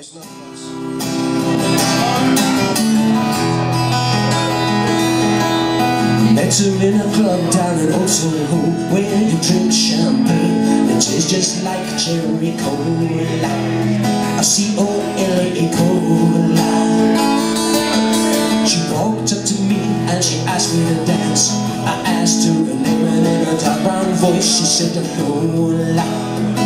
It's not Met her in a club down in Oslo Where you drink champagne It tastes just like cherry cola. A C-O-L-A cola. She walked up to me and she asked me to dance. I asked her her name and in a dark brown voice She said, Lola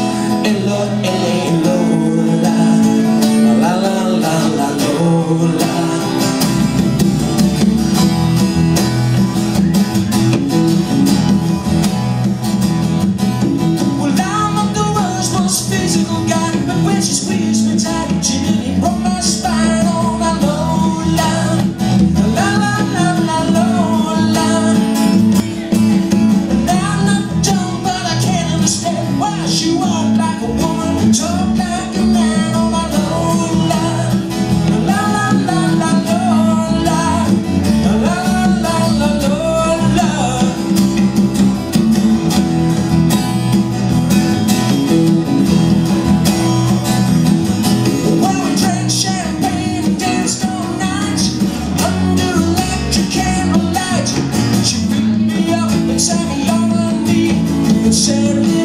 you share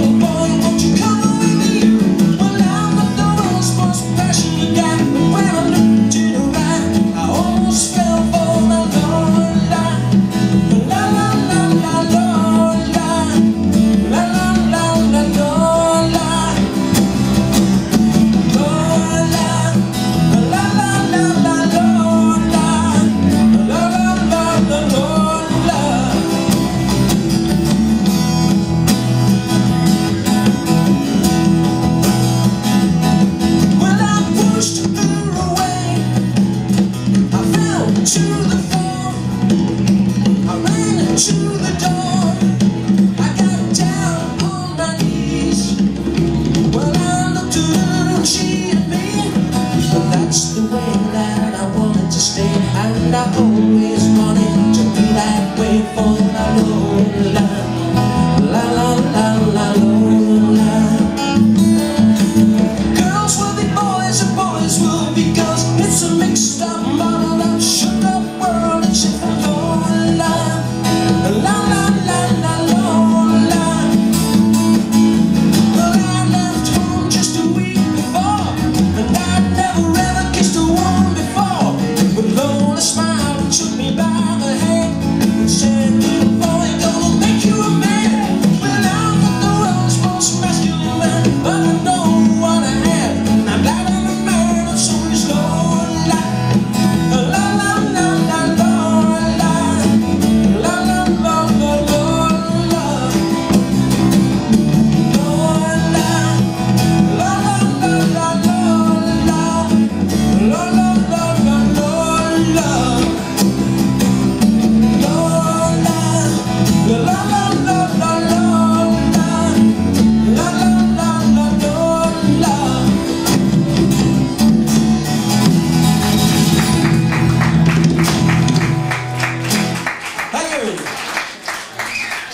you.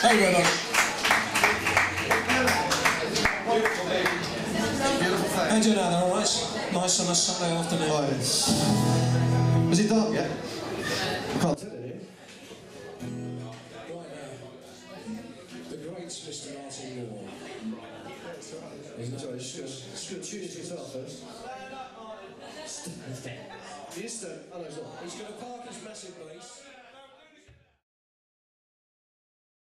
Hey, brother. How you know they're all right? Nice on a Sunday afternoon. Oh, yes. Was it dark yet? I can't tell you. Right now. The great Mr. Martin Moore. Sorry, just going to tune his guitar first. He is stone. I know he's not. He's going to park his massive bass.